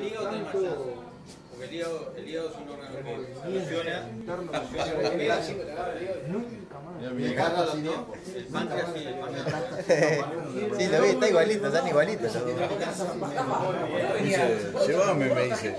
El hígado está enmayado. Porque el hígado, el hígado es un órgano que funciona, El páncreas sí, el páncreas. sí, lo vi, está igualito, están igualitos. Llévame, me dice.